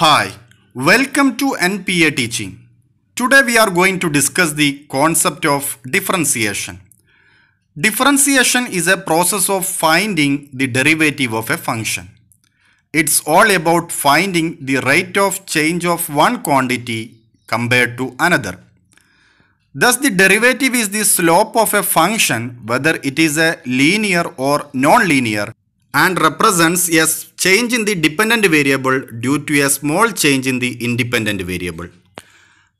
Hi, welcome to NPA teaching. Today we are going to discuss the concept of differentiation. Differentiation is a process of finding the derivative of a function. It's all about finding the rate of change of one quantity compared to another. Thus the derivative is the slope of a function whether it is a linear or non-linear and represents a change in the dependent variable due to a small change in the independent variable.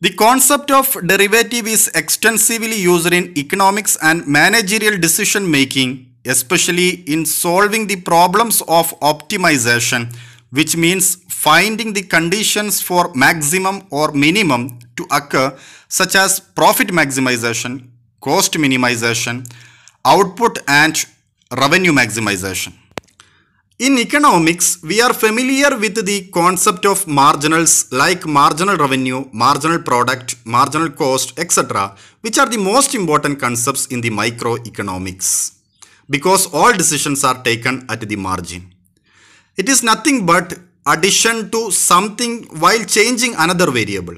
The concept of derivative is extensively used in economics and managerial decision making, especially in solving the problems of optimization, which means finding the conditions for maximum or minimum to occur, such as profit maximization, cost minimization, output and revenue maximization. In economics, we are familiar with the concept of marginals like marginal revenue, marginal product, marginal cost, etc., which are the most important concepts in the microeconomics because all decisions are taken at the margin. It is nothing but addition to something while changing another variable.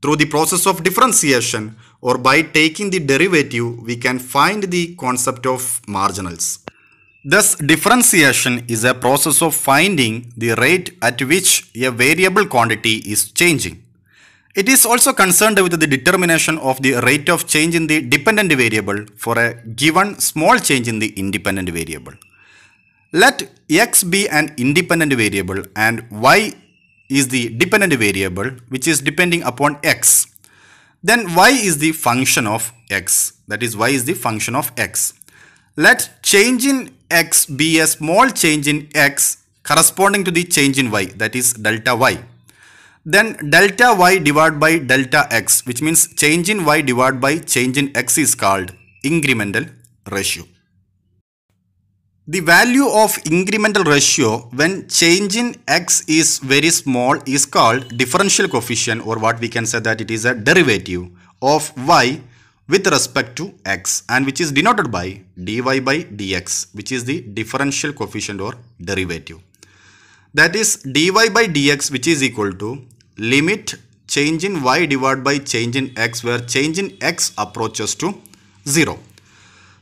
Through the process of differentiation or by taking the derivative, we can find the concept of marginals. Thus, differentiation is a process of finding the rate at which a variable quantity is changing. It is also concerned with the determination of the rate of change in the dependent variable for a given small change in the independent variable. Let x be an independent variable and y is the dependent variable which is depending upon x. Then y is the function of x that is y is the function of x. Let change in x be a small change in x corresponding to the change in y that is delta y. Then delta y divided by delta x which means change in y divided by change in x is called incremental ratio. The value of incremental ratio when change in x is very small is called differential coefficient or what we can say that it is a derivative of y with respect to x and which is denoted by dy by dx which is the differential coefficient or derivative. That is dy by dx which is equal to limit change in y divided by change in x where change in x approaches to 0.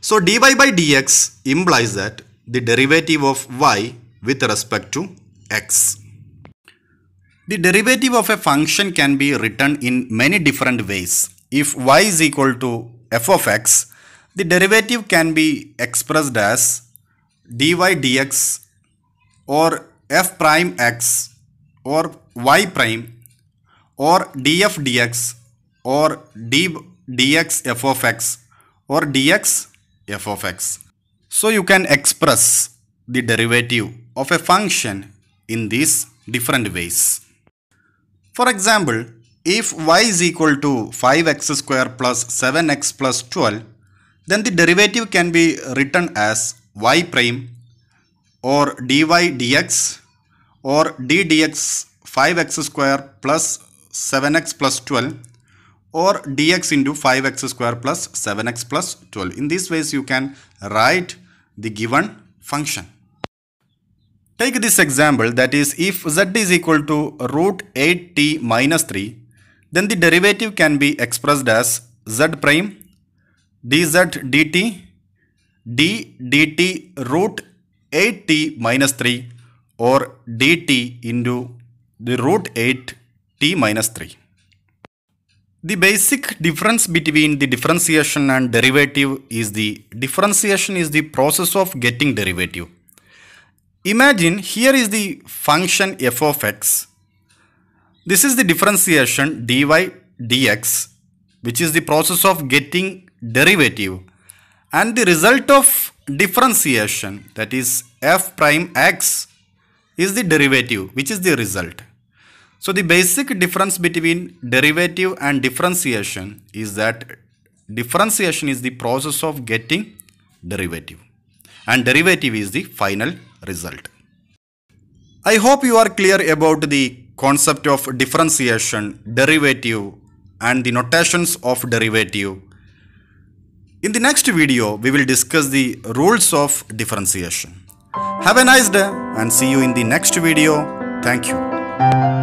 So dy by dx implies that the derivative of y with respect to x. The derivative of a function can be written in many different ways if y is equal to f of x, the derivative can be expressed as dy dx or f prime x or y prime or df dx or d dx f of x or dx f of x. So you can express the derivative of a function in these different ways. For example, if y is equal to 5x square plus 7x plus 12, then the derivative can be written as y prime or dy dx or d dx 5x square plus 7x plus 12 or dx into 5x square plus 7x plus 12. In these ways you can write the given function. Take this example that is if z is equal to root 8t minus 3 then the derivative can be expressed as z prime dz dt d dt root 8t minus 3 or dt into the root 8 t minus 3. The basic difference between the differentiation and derivative is the differentiation is the process of getting derivative. Imagine here is the function f of x this is the differentiation dy dx which is the process of getting derivative and the result of differentiation that is f prime x is the derivative which is the result. So the basic difference between derivative and differentiation is that differentiation is the process of getting derivative and derivative is the final result. I hope you are clear about the concept of differentiation, derivative and the notations of derivative. In the next video, we will discuss the rules of differentiation. Have a nice day and see you in the next video. Thank you.